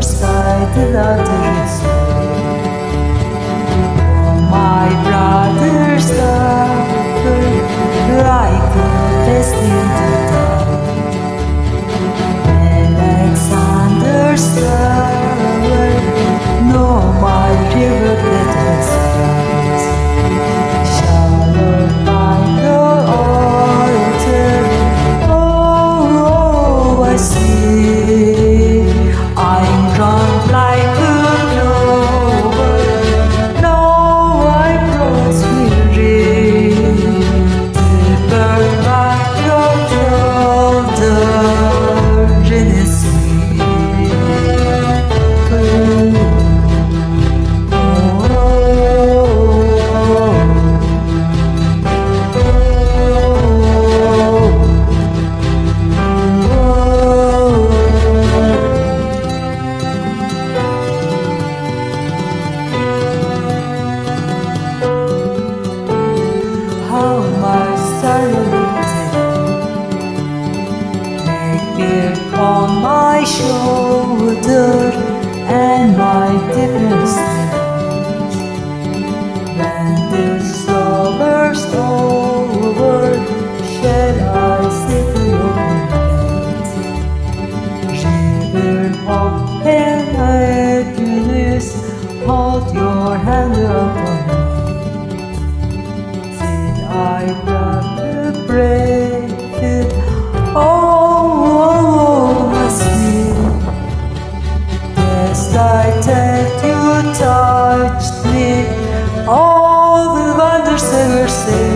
first fight without answer. upon my shoulder and my different When the summer's over, shall I sleep your She of happiness, hold your hand geçti. All the wonders ever since.